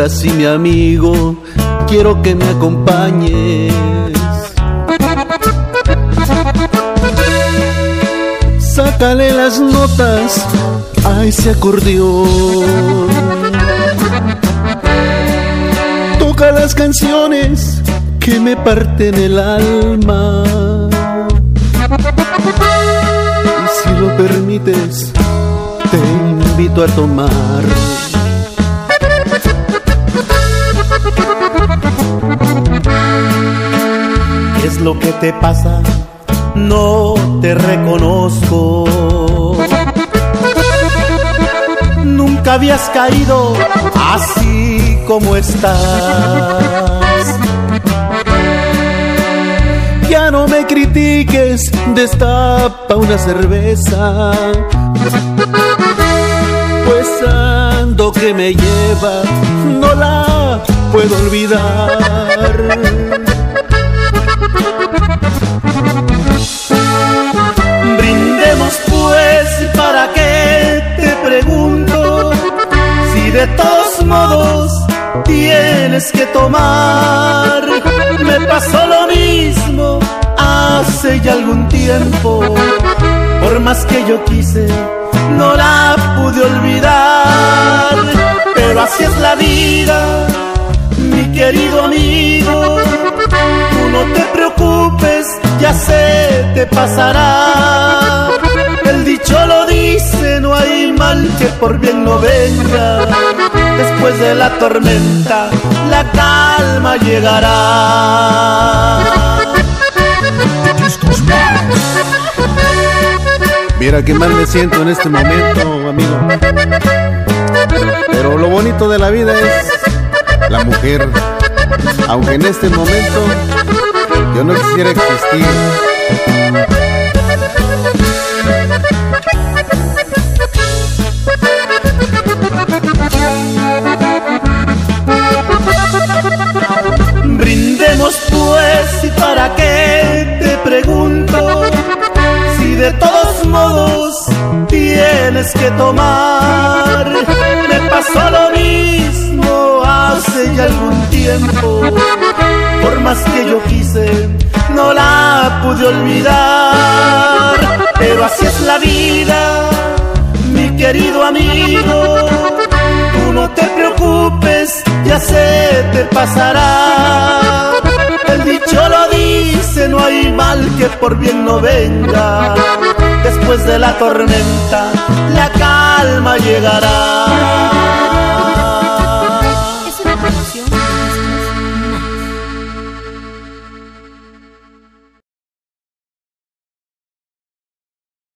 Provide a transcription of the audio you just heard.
Ahora mi amigo, quiero que me acompañes. Sácale las notas a ese acordeón. Toca las canciones que me parten el alma. Y si lo permites, te invito a tomar. Lo que te pasa? No te reconozco. Nunca habías caído así como estás. Ya no me critiques, destapa una cerveza. Pues ando que me lleva, no la puedo olvidar. De todos modos tienes que tomar. Me pasó lo mismo hace ya algún tiempo. Por más que yo quise, no la pude olvidar. Pero así es la vida, mi querido amigo. Tú no te preocupes, ya se te pasará. Hay mal que por bien no venga. Después de la tormenta, la calma llegará. Mira qué mal me siento en este momento, amigo. Pero lo bonito de la vida es la mujer. Aunque en este momento yo no quisiera existir. Tienes que tomar. Me pasó lo mismo hace ya algún tiempo. Por más que yo quise, no la pude olvidar. Pero así es la vida, mi querido amigo. Tú no te preocupes, ya se te pasará. El dicho lo dice, no hay mal que por bien no venga. Después de la tormenta, la calma llegará.